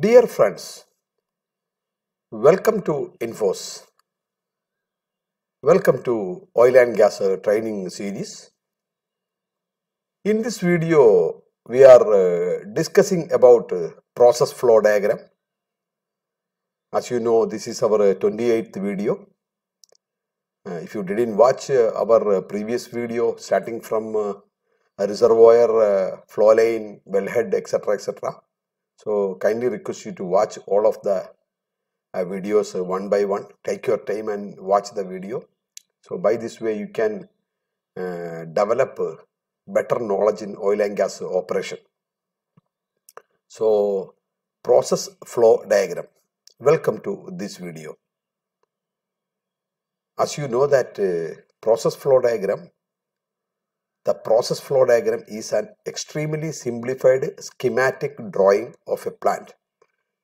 Dear friends, welcome to Infos. Welcome to Oil and Gas uh, Training Series. In this video, we are uh, discussing about uh, process flow diagram. As you know, this is our uh, 28th video. Uh, if you didn't watch uh, our previous video starting from a reservoir, flow line, wellhead, etc., etc. So kindly request you to watch all of the uh, videos uh, one by one. Take your time and watch the video. So by this way you can uh, develop better knowledge in oil and gas operation. So process flow diagram. Welcome to this video. As you know that uh, process flow diagram the process flow diagram is an extremely simplified schematic drawing of a plant.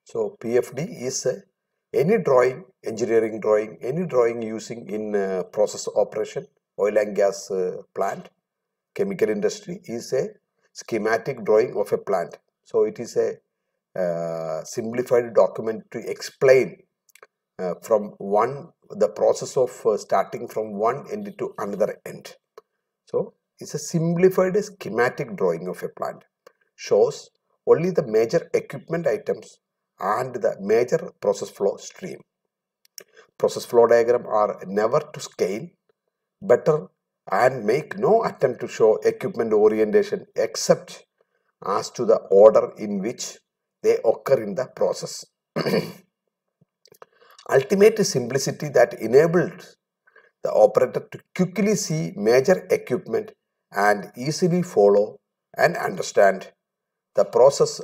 So PFD is uh, any drawing, engineering drawing, any drawing using in uh, process operation, oil and gas uh, plant, chemical industry is a schematic drawing of a plant. So it is a uh, simplified document to explain uh, from one the process of uh, starting from one end to another end. Is a simplified schematic drawing of a plant. Shows only the major equipment items and the major process flow stream. Process flow diagram are never to scale, better and make no attempt to show equipment orientation except as to the order in which they occur in the process. Ultimate simplicity that enabled the operator to quickly see major equipment and easily follow and understand the process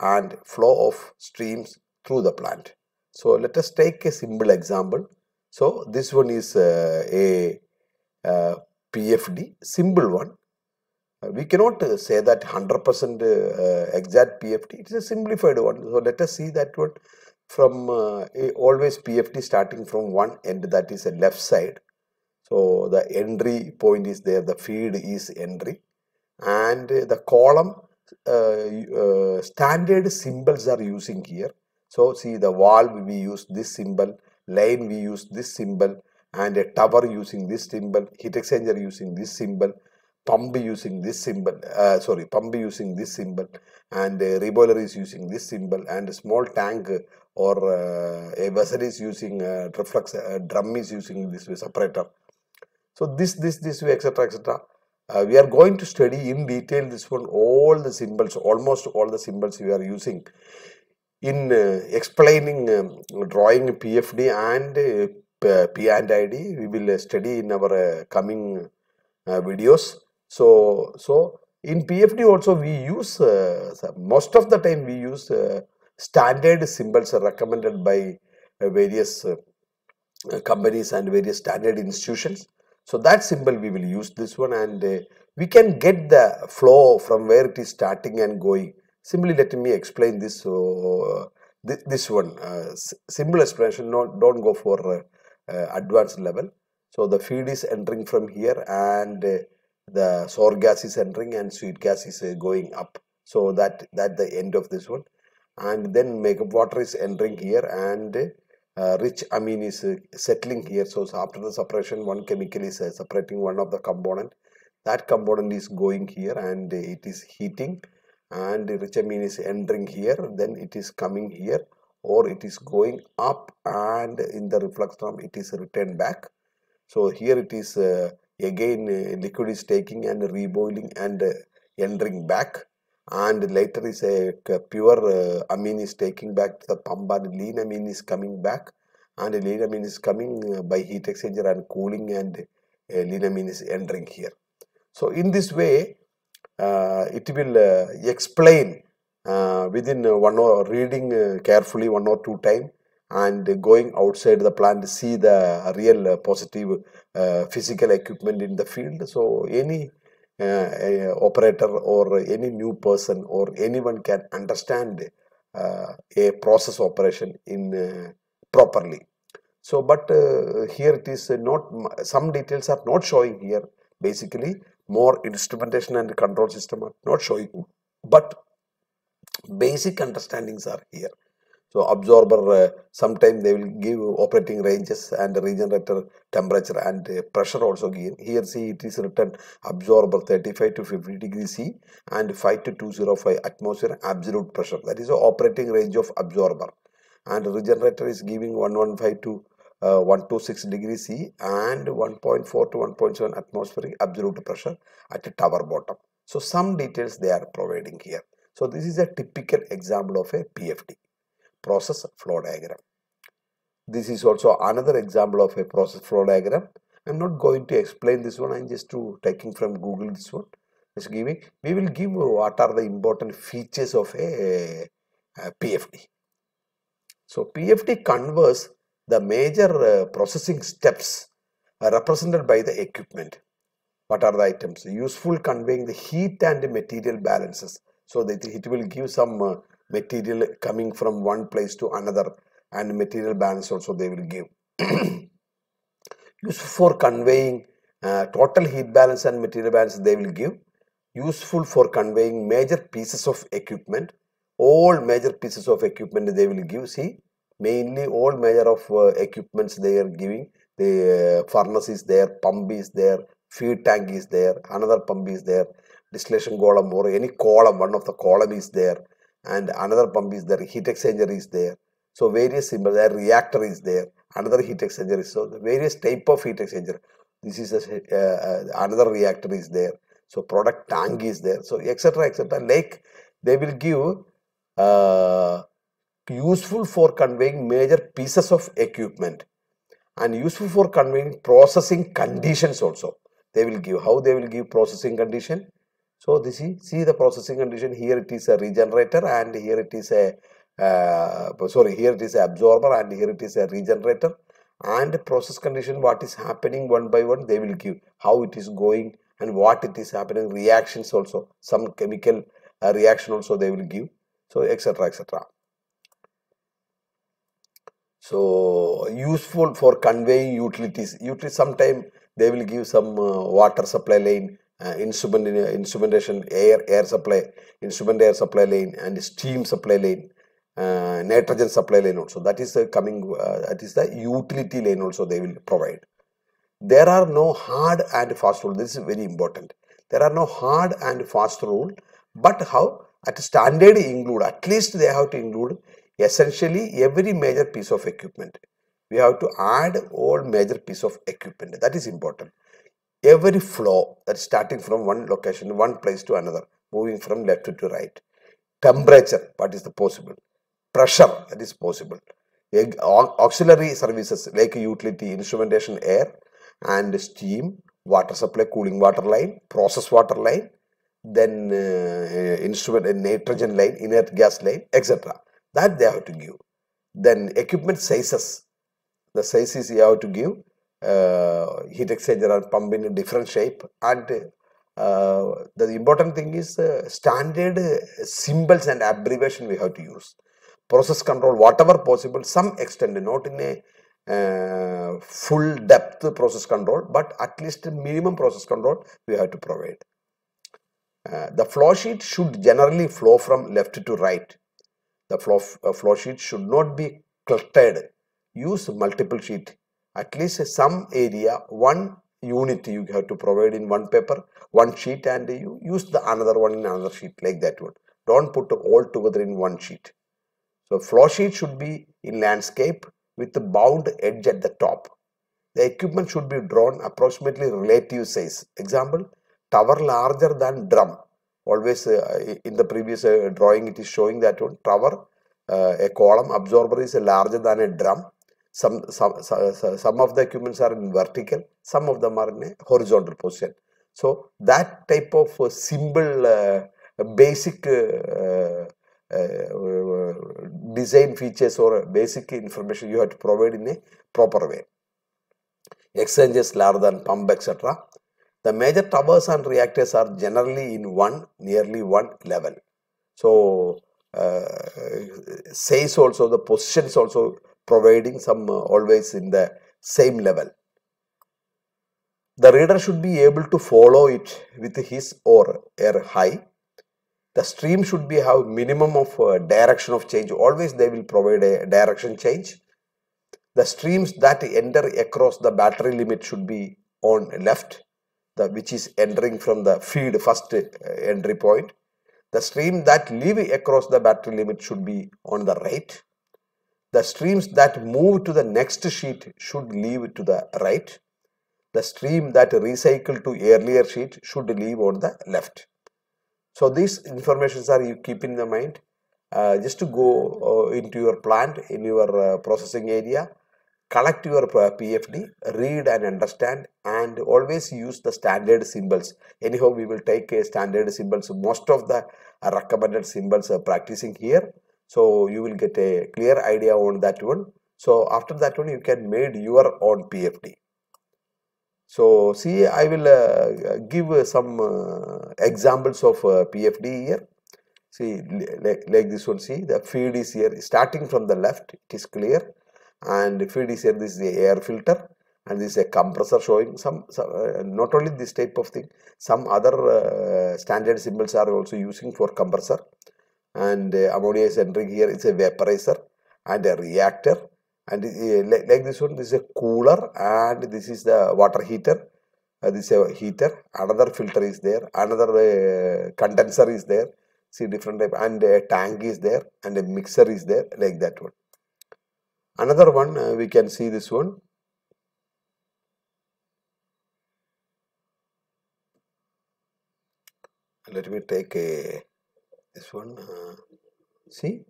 and flow of streams through the plant. So let us take a simple example. So this one is uh, a uh, PFD, simple one. Uh, we cannot uh, say that 100% uh, exact PFD, it is a simplified one. So let us see that one from always PFD starting from one end that is a left side so the entry point is there, the feed is entry, and the column uh, uh, standard symbols are using here. So see the valve we use this symbol, line we use this symbol, and a tower using this symbol, heat exchanger using this symbol, pump using this symbol, uh, sorry, pump using this symbol, and uh, reboiler is using this symbol, and a small tank or uh, a vessel is using uh, reflux, uh, drum is using this separator. So this, this, this way, etc., etc. Uh, we are going to study in detail this one, all the symbols, almost all the symbols we are using in uh, explaining um, drawing PFD and uh, P- P and ID. We will uh, study in our uh, coming uh, videos. So, so in PFD also we use uh, most of the time we use uh, standard symbols recommended by uh, various uh, uh, companies and various standard institutions. So that symbol we will use this one and uh, we can get the flow from where it is starting and going. Simply let me explain this. Uh, thi- this one uh, simple explanation. No, don't go for uh, uh, advanced level. So the feed is entering from here and uh, the sour gas is entering and sweet gas is going up. So that that the end of this one and then makeup water is entering here and uh, rich amine is uh, settling here. So, after the separation one chemical is uh, separating one of the component. That component is going here and it is heating. And rich amine is entering here. Then it is coming here or it is going up and in the reflux drum it is returned back. So here it is uh, again uh, liquid is taking and reboiling and uh, entering back and later is a pure uh, amine is taking back the pump and lean amine is coming back. And lean amine is coming uh, by heat exchanger and cooling and uh, lean amine is entering here. So in this way it will explain uh, within one or reading uh, carefully one or two time and going outside the plant to see the real uh, positive physical equipment in the field. So any uh, operator or any new person or anyone can understand uh, a process operation in uh, properly. So but uh, here it is not some details are not showing here. Basically more instrumentation and control system are not showing. But basic understandings are here So absorber, uh, sometime they will give operating ranges and regenerator temperature and uh, pressure also given. Here see it is written absorber 35 to 50 degree C and 5 to 205 atmosphere absolute pressure. That is the operating range of absorber. And regenerator is giving 115 to uh, 126 degree C and 1.4 to 1.7 atmospheric absolute pressure at a tower bottom. So some details they are providing here. So this is a typical example of a PFD process flow diagram. This is also another example of a process flow diagram. I'm not going to explain this one. I'm just to taking from Google this one. Just giving. We will give what are the important features of a, a PFD. So PFD converts the major uh, processing steps represented by the equipment. What are the items? Useful conveying the heat and material balances. So that it will give some uh, material coming from one place to another and material balance also they will give. Useful for conveying uh, total heat balance and material balance they will give. Useful for conveying major pieces of equipment. All major pieces of equipment they will give. See, mainly all major of uh, equipments they are giving. The uh, furnace is there, pump is there, feed tank is there, another pump is there, distillation column or any column, one of the column is there and another pump is there, heat exchanger is there. So various symbols, there reactor is there, another heat exchanger is so various type of heat exchanger. This is a, uh, another reactor is there. So product tank is there. So etc etc. Like they will give uh, useful for conveying major pieces of equipment and useful for conveying processing conditions also. They will give how they will give processing condition so this is see the processing condition. Here it is a regenerator and here it is a uh, sorry here it is absorber and here it is a regenerator. And process condition what is happening one by one they will give. How it is going and what it is happening reactions also. Some chemical uh, reaction also they will give. So etc etc so useful for conveying utilities. Utilities sometime they will give some uh, water supply line uh, instrument instrumentation air air supply instrument air supply lane and steam supply lane uh, nitrogen supply lane also. That is the coming that is the utility lane also they will provide. There are no hard and fast rule. This is very important. There are no hard and fast rule but how? At standard include at least they have to include essentially every major piece of equipment. We have to add all major piece of equipment. That is important every flow that is starting from one location, one place to another, moving from left to right. Temperature, what is the possible? Pressure, that is possible. Auxiliary services like utility, instrumentation, air and steam, water supply, cooling water line, process water line, then uh, instrument uh, nitrogen line, inert gas line, etc. That they have to give. Then equipment sizes, the sizes you have to give uh, heat exchanger or pump in a different shape and uh, the important thing is uh, standard symbols and abbreviation we have to use. Process control whatever possible some extent not in a uh, full depth process control but at least minimum process control we have to provide. Uh, the flow sheet should generally flow from left to right. The flow, uh, flow sheet should not be cluttered. Use multiple sheet at least some area one unit you have to provide in one paper one sheet and you use the another one in another sheet like that one. Don't put all together in one sheet. So flow sheet should be in landscape with the bound edge at the top. The equipment should be drawn approximately relative size. Example tower larger than drum. Always uh, in the previous uh, drawing it is showing that one. Tower uh, a column absorber is larger than a drum some, some, some of the equipments are in vertical, some of them are in a horizontal position. So that type of uh, symbol, uh, basic uh, uh, design features or basic information you have to provide in a proper way. Exchanges larger than pump etc. The major towers and reactors are generally in one, nearly one level. So uh, says also the positions also providing some uh, always in the same level. The reader should be able to follow it with his or her eye. the stream should be have minimum of uh, direction of change always they will provide a direction change the streams that enter across the battery limit should be on left the which is entering from the feed first uh, entry point the stream that leave across the battery limit should be on the right the streams that move to the next sheet should leave to the right the stream that recycle to earlier sheet should leave on the left so these informations are you keep in the mind uh, just to go uh, into your plant in your uh, processing area collect your PFD, read and understand and always use the standard symbols. Anyhow, we will take a standard symbols. Most of the recommended symbols are practicing here. So you will get a clear idea on that one. So after that one, you can made your own PFD. So see, I will uh, give uh, some uh, examples of uh, PFD here. See, like, like this one, see the feed is here starting from the left, it is clear. And feed is here, this is the air filter and this is a compressor showing some, some uh, not only this type of thing, some other uh, standard symbols are also using for compressor. And ammonia is entering here, it's a vaporizer and a reactor. And uh, like, like, this one this is a cooler and this is the water heater. Uh, this is a heater. Another filter is there. Another uh, condenser is there. See different type. And a tank is there and a mixer is there like that one. Another one uh, we can see this one. Let me take a this one uh, see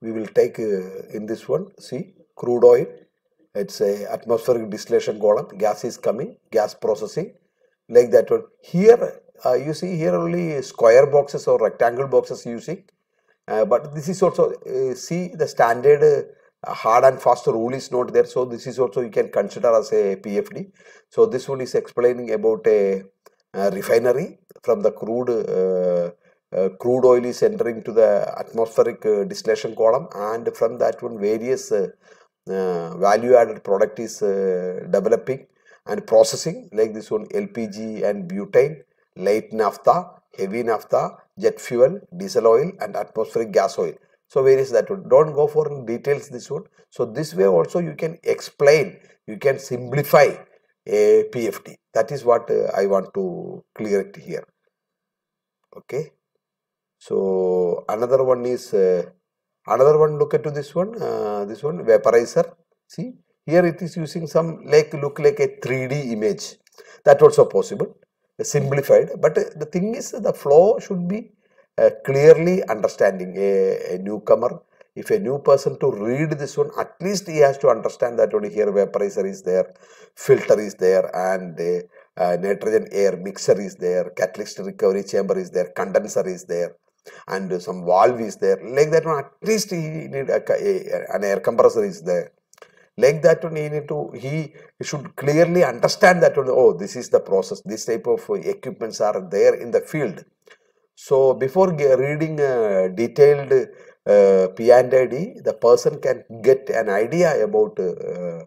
we will take uh, in this one see crude oil. It's a atmospheric distillation column. Gas is coming. Gas processing. Like that one. Here uh, you see here only square boxes or rectangle boxes using. Uh, but this is also uh, see the standard uh, hard and fast rule is not there. So this is also you can consider as a pfd so this one is explaining about a, a refinery from the crude uh, crude oil is entering to the atmospheric uh, distillation column and from that one various uh, uh, value added product is uh, developing and processing like this one LPG and butane, light naphtha, heavy naphtha, jet fuel, diesel oil and atmospheric gas oil. So various that one. Don't go for details this one. So this way also you can explain, you can simplify a PFD. That is what uh, I want to clear it here. Okay. So another one is uh, another one look at this one uh, this one vaporizer. See here it is using some like look like a 3d image. That also possible simplified. But uh, the thing is the flow should be uh, clearly understanding. A, a, newcomer if a new person to read this one at least he has to understand that only here vaporizer is there filter is there and uh, nitrogen air mixer is there catalyst recovery chamber is there condenser is there and some valve is there. Like that one at least he need a, a, an air compressor is there. Like that one he need to he should clearly understand that one oh this is the process. This type of equipments are there in the field. So before reading detailed uh, P and ID the person can get an idea about uh,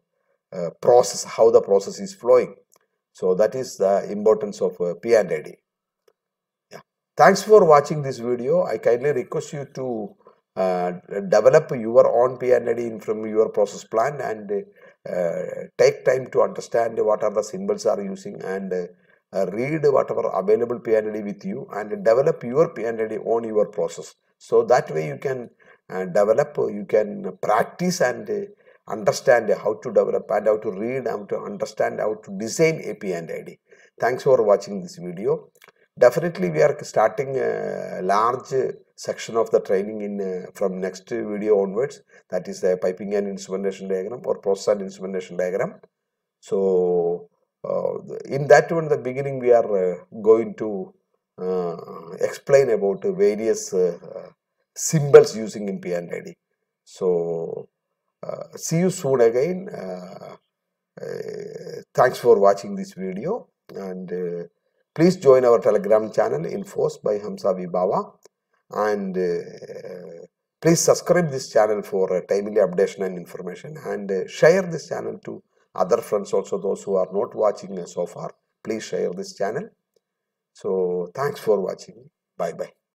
uh, process how the process is flowing. So that is the importance of uh, P and ID Thanks for watching this video. I kindly request you to uh, develop your own P&ID from your process plan and uh, take time to understand what are the symbols are using and uh, read whatever available P&ID with you and develop your P&ID on your process. So that way you can uh, develop, you can practice and understand how to develop and how to read, how to understand, how to design a P&ID. Thanks for watching this video definitely we are starting a large section of the training in uh, from next video onwards. That is the piping and instrumentation diagram or process and instrumentation diagram. So uh, in that one the beginning we are uh, going to uh, explain about various uh, symbols using in P&ID so see you soon again. Thanks for watching this video and Please join our Telegram channel Infos by Hamsa V Bava and uh, please subscribe this channel for uh, timely updation and information and uh, share this channel to other friends also those who are not watching so far. Please share this channel. So thanks for watching. Bye bye.